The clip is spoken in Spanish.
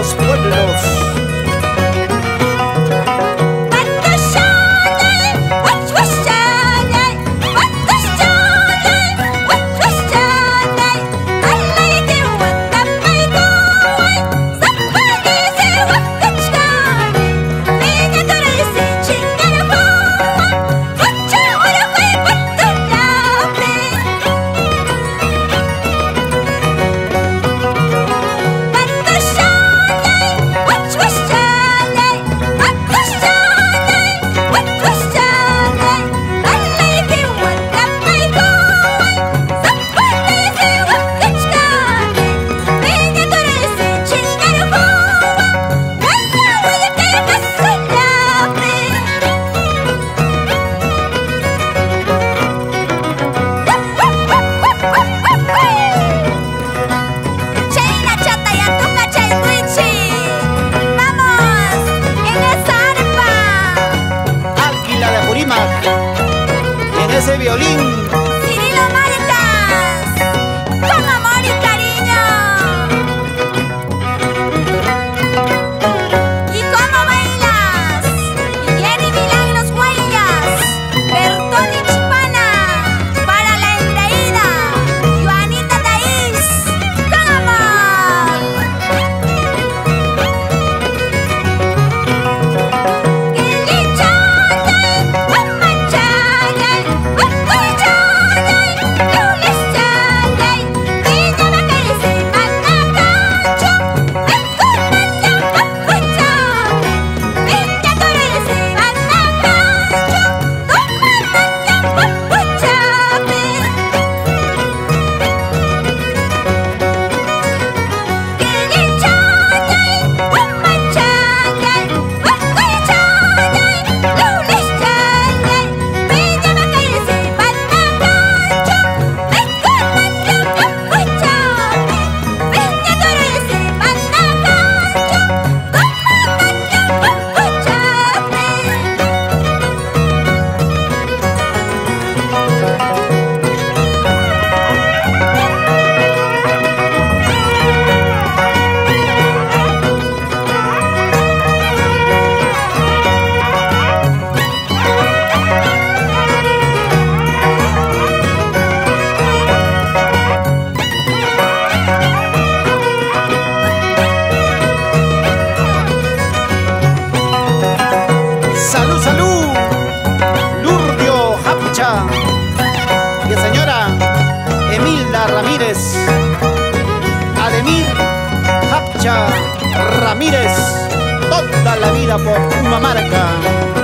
los pueblos. Ese violín Ramírez, Ademir Hapcha Ramírez, toda la vida por una marca.